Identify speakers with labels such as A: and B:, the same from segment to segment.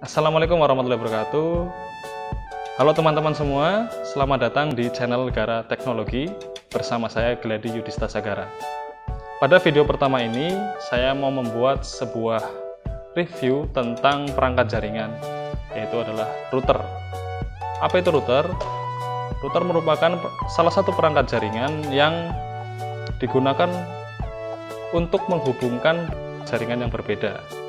A: Assalamualaikum warahmatullahi wabarakatuh. Halo teman-teman semua, selamat datang di channel Gara Teknologi bersama saya Gladi Yudhista Sagara. Pada video pertama ini, saya mau membuat sebuah review tentang perangkat jaringan, yaitu adalah router. Apa itu router? Router merupakan salah satu perangkat jaringan yang digunakan untuk menghubungkan jaringan yang berbeda.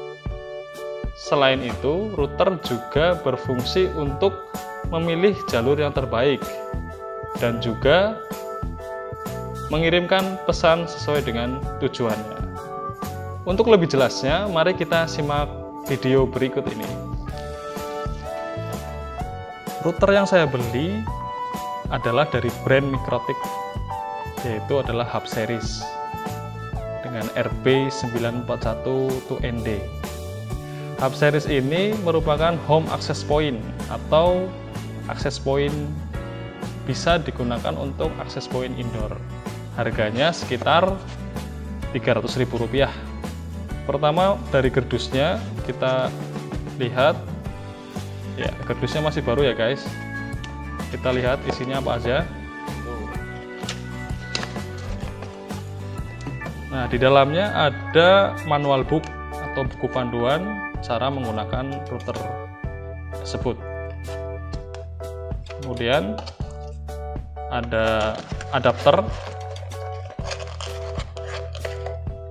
A: Selain itu, router juga berfungsi untuk memilih jalur yang terbaik dan juga mengirimkan pesan sesuai dengan tujuannya. Untuk lebih jelasnya, mari kita simak video berikut ini. Router yang saya beli adalah dari brand Mikrotik, yaitu adalah Hub Series dengan RB941-2ND. Hub series ini merupakan home access point atau access point bisa digunakan untuk access point indoor. Harganya sekitar Rp300.000. Pertama dari gerdusnya kita lihat ya gerdusnya masih baru ya guys. Kita lihat isinya apa aja. Nah, di dalamnya ada manual book atau buku panduan cara menggunakan router tersebut. Kemudian ada adapter.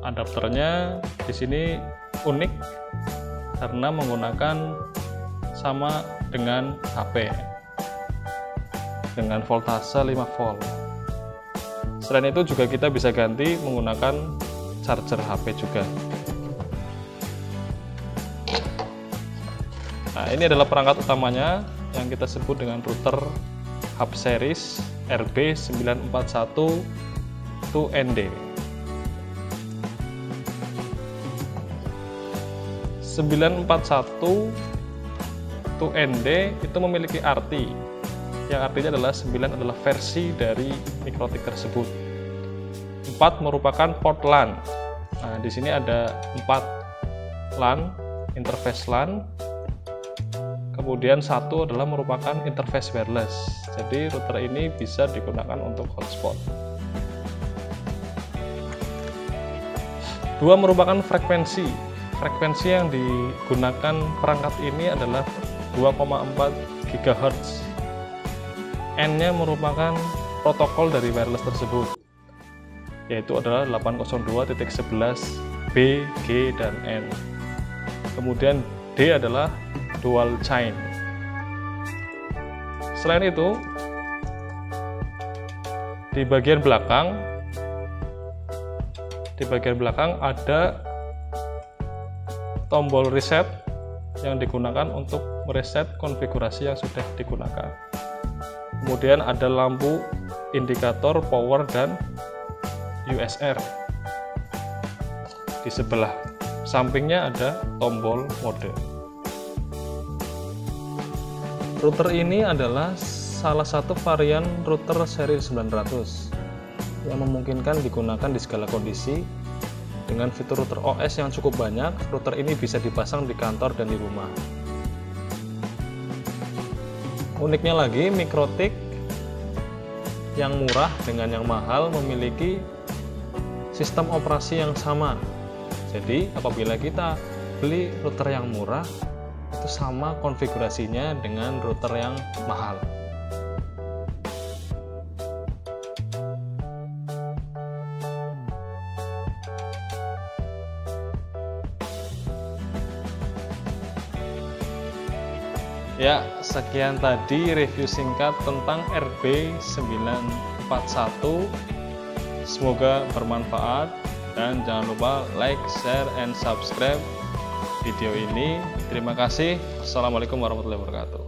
A: Adapternya di sini unik karena menggunakan sama dengan HP dengan voltase 5 volt. Selain itu juga kita bisa ganti menggunakan charger HP juga. Nah, ini adalah perangkat utamanya yang kita sebut dengan router hub series RB941 2ND. 941 2ND itu memiliki arti yang artinya adalah 9 adalah versi dari mikrotik tersebut. 4 merupakan port LAN. Nah, di sini ada 4 LAN, interface LAN, kemudian satu adalah merupakan interface wireless. Jadi router ini bisa digunakan untuk hotspot. Dua merupakan frekuensi. Frekuensi yang digunakan perangkat ini adalah 2,4 GHz N nya merupakan protokol dari wireless tersebut yaitu adalah 802.11 B, G, dan N. Kemudian D adalah dual chain. Selain itu, di bagian belakang di bagian belakang ada tombol reset yang digunakan untuk mereset konfigurasi yang sudah digunakan. Kemudian ada lampu indikator power dan USR. Di sebelah sampingnya ada tombol mode. Router ini adalah salah satu varian router seri 900 yang memungkinkan digunakan di segala kondisi dengan fitur router OS yang cukup banyak, router ini bisa dipasang di kantor dan di rumah. Uniknya lagi, Mikrotik yang murah dengan yang mahal memiliki sistem operasi yang sama. Jadi, apabila kita beli router yang murah, itu sama konfigurasinya dengan router yang mahal. Ya, sekian tadi review singkat tentang RB941. Semoga bermanfaat dan jangan lupa like, share, and subscribe video ini. Terima kasih. Assalamualaikum warahmatullahi wabarakatuh.